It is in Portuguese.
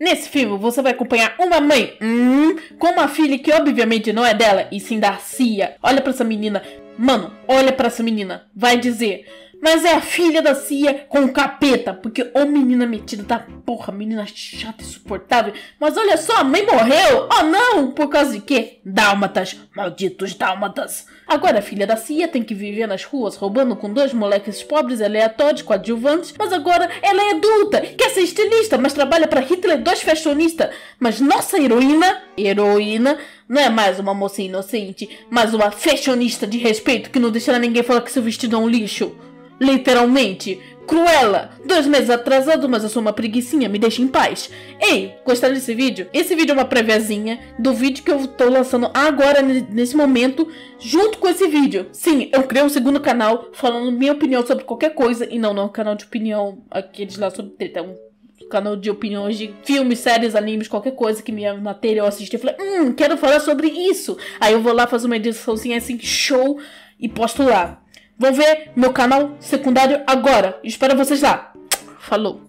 Nesse filme, você vai acompanhar uma mãe hum, com uma filha que obviamente não é dela, e sim da Cia. Olha para essa menina. Mano, olha para essa menina. Vai dizer mas é a filha da Cia com o capeta. Porque ô menina metida tá porra, menina chata, insuportável. Mas olha só, a mãe morreu. Oh não, por causa de quê? Dálmatas, malditos dálmatas. Agora a filha da Cia tem que viver nas ruas roubando com dois moleques pobres aleatórios, coadjuvantes. Mas agora ela é adulta, quer ser estilista, mas trabalha para Hitler, dois fashionistas. Mas nossa heroína, heroína, não é mais uma moça inocente, mas uma fashionista de respeito que não deixará ninguém falar que seu vestido é um lixo. Literalmente. Cruella! Dois meses atrasado, mas eu sou uma preguiçinha, me deixa em paz. Ei, gostaram desse vídeo? Esse vídeo é uma préviazinha do vídeo que eu tô lançando agora, nesse momento, junto com esse vídeo. Sim, eu criei um segundo canal falando minha opinião sobre qualquer coisa, e não, não é um canal de opinião, aqueles lá sobre treta, é um canal de opiniões de filmes, séries, animes, qualquer coisa que minha matéria eu assisti. Eu falei, hum, quero falar sobre isso. Aí eu vou lá fazer uma ediçãozinha assim, show, e posto lá. Vou ver meu canal secundário agora. Espero vocês lá. Falou.